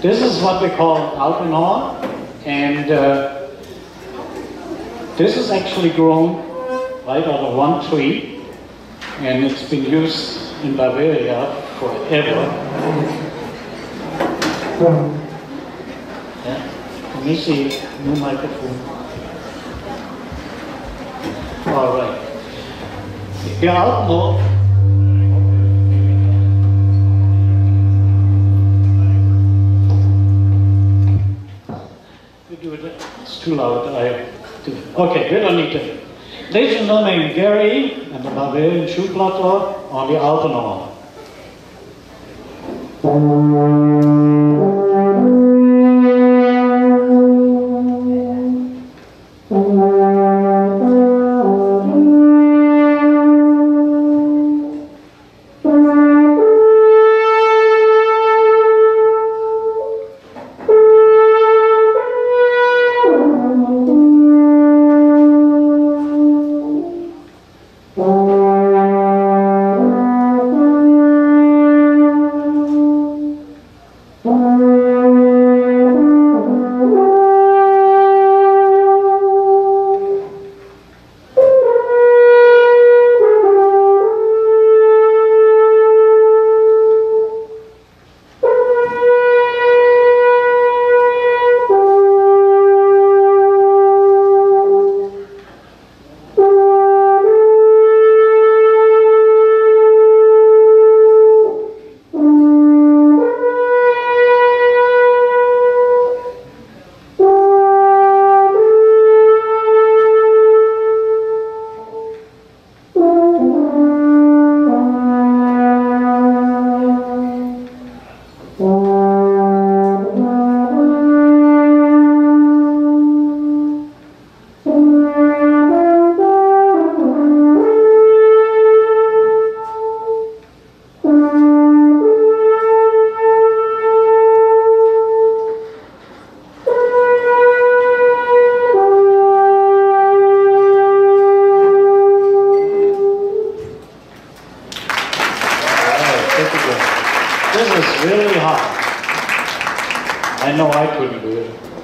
This is what we call Alpenhorn, and uh, this is actually grown right out of one tree, and it's been used in Bavaria forever. Yeah. Let me see, new microphone. All right. Alpenhorn We do it. It's too loud. I do. Okay, we don't need to. And gentlemen, Gary and the Bavarian Schuhplattler on the Alpenhorn. Ah, é, Muito bom. This is really hard. I know I couldn't do it.